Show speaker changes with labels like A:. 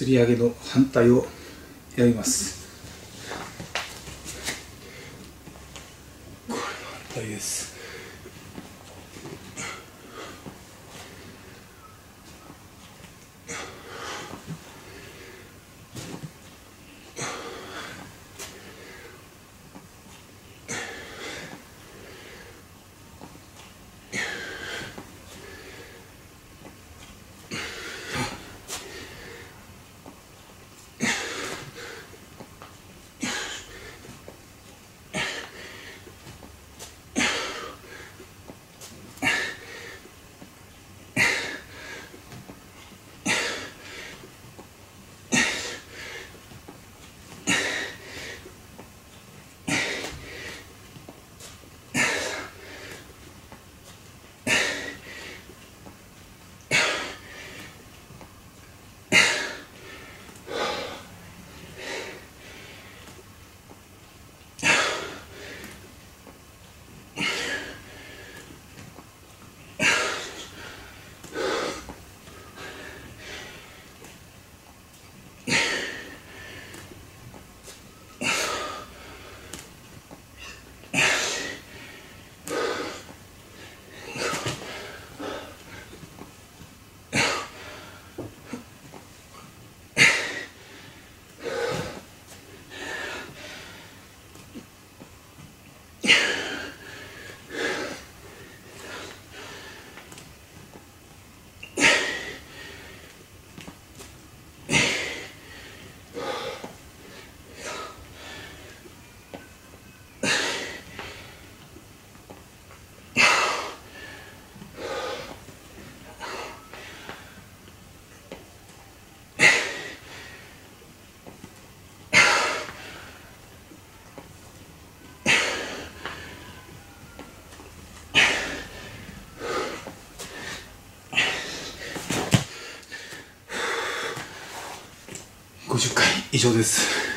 A: 吊り上げの反対をやります。これの反対です。50回以上です。